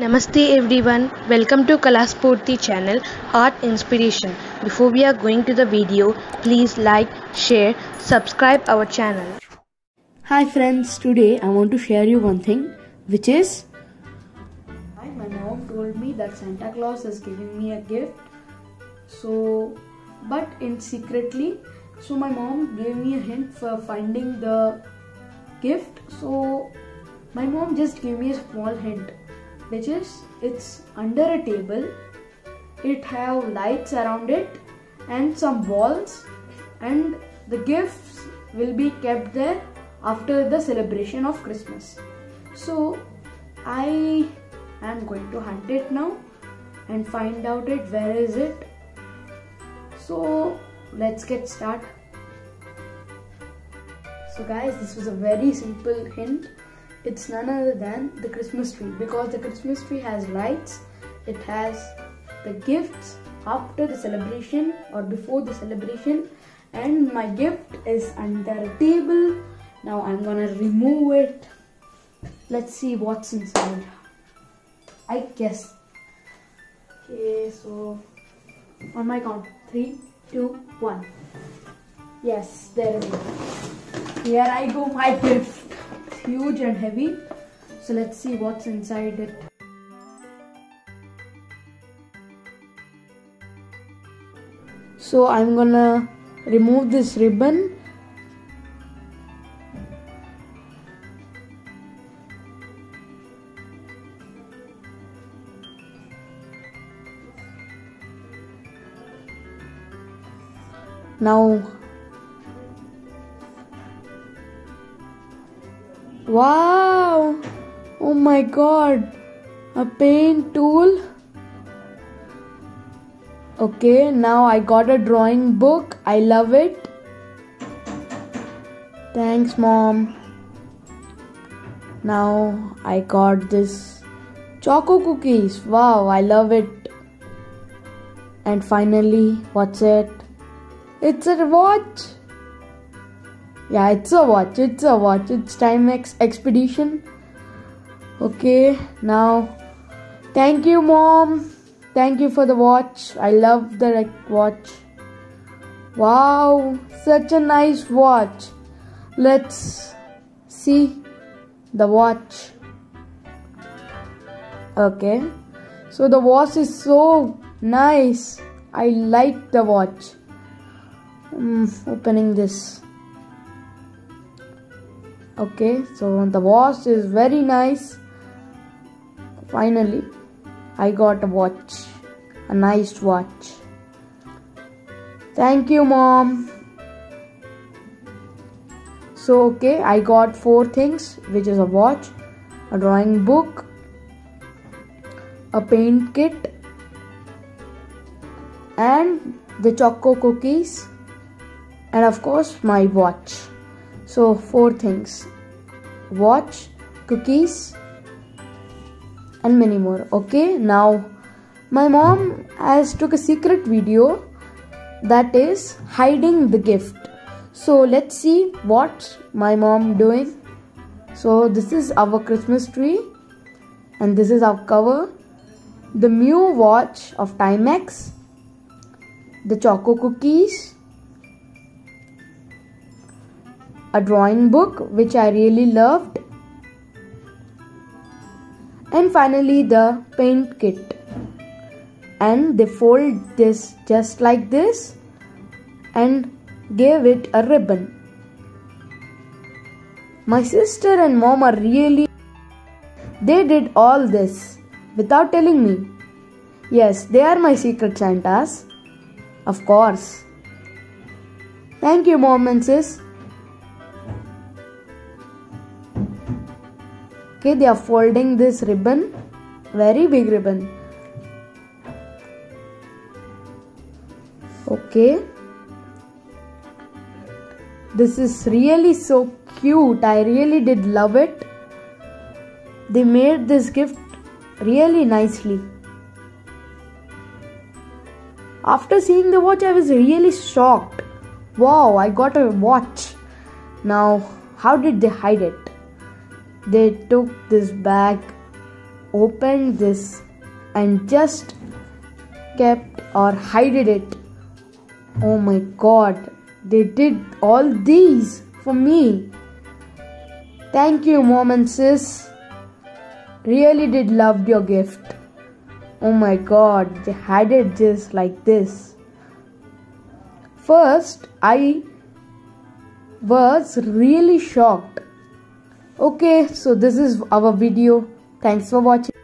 Namaste everyone, welcome to Kalaa Spoorthi channel Art Inspiration. Before we are going to the video, please like, share, subscribe our channel. Hi friends, today I want to share you one thing which is Hi, my mom told me that Santa Claus is giving me a gift. So but in secretly so my mom gave me a hint for finding the gift. So my mom just gave me a small hint which is it's under a table. It have lights around it and some balls and the gifts will be kept there after the celebration of christmas. So i am going to hunt it now and find out it where is it. So let's get start so guys this was a very simple hint it's none other than the Christmas tree because the Christmas tree has lights, it has the gifts after the celebration or before the celebration, and my gift is under a table. Now I'm gonna remove it. Let's see what's inside. I guess. Okay, so on my count three, two, one. Yes, there it is. Here I go, my gift huge and heavy. So let's see what's inside it. So I'm gonna remove this ribbon. Now Wow! Oh my god! A paint tool. Okay, now I got a drawing book. I love it. Thanks, mom. Now I got this choco cookies. Wow, I love it. And finally, what's it? It's a watch. Yeah, it's a watch. It's a watch. It's Timex Expedition. Okay, now thank you, mom. Thank you for the watch. I love the watch. Wow, such a nice watch. Let's see the watch. Okay, so the watch is so nice. I like the watch. Um, opening this okay so the watch is very nice finally I got a watch a nice watch. Thank you mom. So okay I got four things which is a watch a drawing book a paint kit and the choco cookies and of course my watch so four things. Watch cookies and many more. Okay now my mom has took a secret video that is hiding the gift. So let's see what my mom doing. So this is our christmas tree and this is our cover. The Mew watch of Timex the choco cookies a drawing book which I really loved, and finally the paint kit. And they fold this just like this and gave it a ribbon. My sister and mom are really. They did all this without telling me. Yes, they are my secret Santas. Of course. Thank you, mom and sis. Okay they are folding this ribbon very big ribbon. Okay. This is really so cute. I really did love it. They made this gift really nicely. After seeing the watch i was really shocked. Wow i got a watch. Now how did they hide it they took this bag opened this and just kept or hided it. Oh my god, they did all these for me. Thank you, mom and sis. Really did loved your gift. Oh my god, they had it just like this. First, I was really shocked. Okay, so this is our video. Thanks for watching.